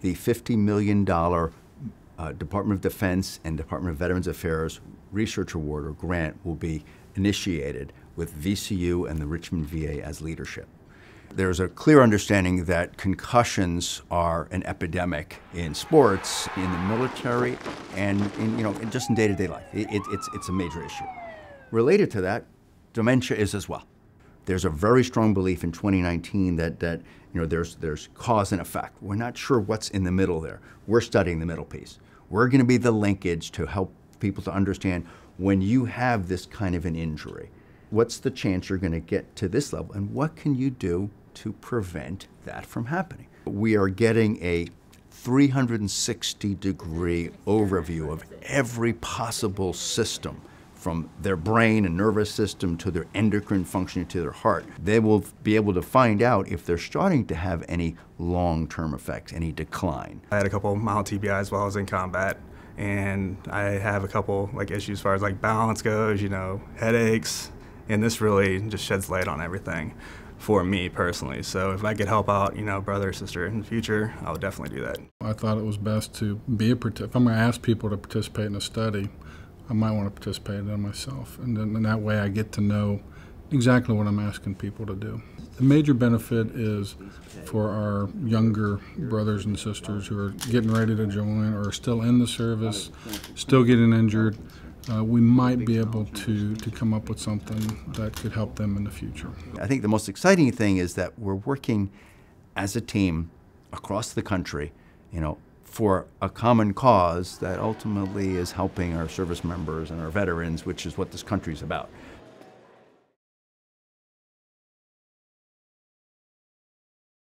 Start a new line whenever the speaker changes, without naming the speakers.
the $50 million uh, Department of Defense and Department of Veterans Affairs Research Award or grant will be initiated with VCU and the Richmond VA as leadership. There's a clear understanding that concussions are an epidemic in sports, in the military, and in, you know, just in day-to-day life. It, it, it's, it's a major issue. Related to that, dementia is as well. There's a very strong belief in 2019 that, that you know, there's, there's cause and effect. We're not sure what's in the middle there. We're studying the middle piece. We're going to be the linkage to help people to understand when you have this kind of an injury, what's the chance you're going to get to this level, and what can you do to prevent that from happening? We are getting a 360 degree overview of every possible system from their brain and nervous system to their endocrine functioning to their heart. They will be able to find out if they're starting to have any long-term effects, any decline.
I had a couple mild TBIs while I was in combat and I have a couple like issues as far as like balance goes, you know, headaches, and this really just sheds light on everything for me personally. So if I could help out, you know, brother or sister in the future, I would definitely do that.
I thought it was best to be a if I'm going to ask people to participate in a study, I might want to participate in myself, and then in that way I get to know exactly what I'm asking people to do. The major benefit is for our younger brothers and sisters who are getting ready to join or are still in the service, still getting injured. Uh, we might be able to, to come up with something that could help them in the future.
I think the most exciting thing is that we're working as a team across the country, you know, for a common cause that ultimately is helping our service members and our veterans, which is what this country is about.